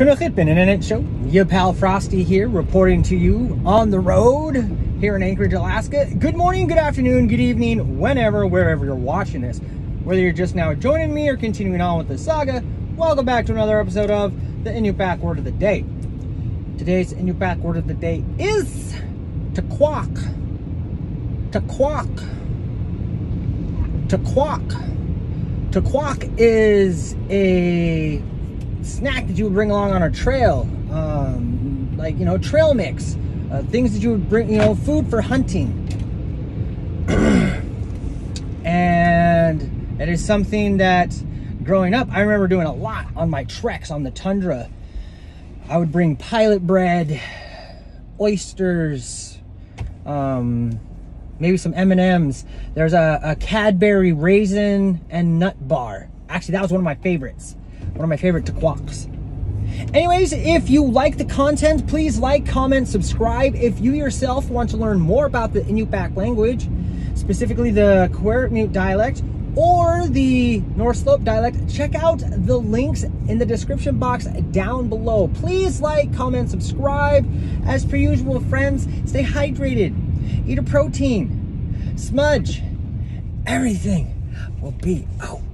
Kunachit bin Internet Show. Your pal Frosty here, reporting to you on the road here in Anchorage, Alaska. Good morning, good afternoon, good evening, whenever, wherever you're watching this. Whether you're just now joining me or continuing on with the saga, welcome back to another episode of the Inupiaq Word of the Day. Today's Inupiaq Word of the Day is Taquaq. To quack. Taquaq. To quack is a snack that you would bring along on a trail, um, like you know, trail mix, uh, things that you would bring, you know, food for hunting, and it is something that growing up I remember doing a lot on my treks on the tundra. I would bring pilot bread, oysters, um, maybe some M&Ms. There's a, a Cadbury raisin and nut bar. Actually, that was one of my favorites one of my favorite taquaqs. Anyways, if you like the content, please like, comment, subscribe. If you yourself want to learn more about the Inupiaq language, specifically the Kawerakmiut dialect or the North Slope dialect, check out the links in the description box down below. Please like, comment, subscribe. As per usual, friends, stay hydrated, eat a protein, smudge, everything will be out.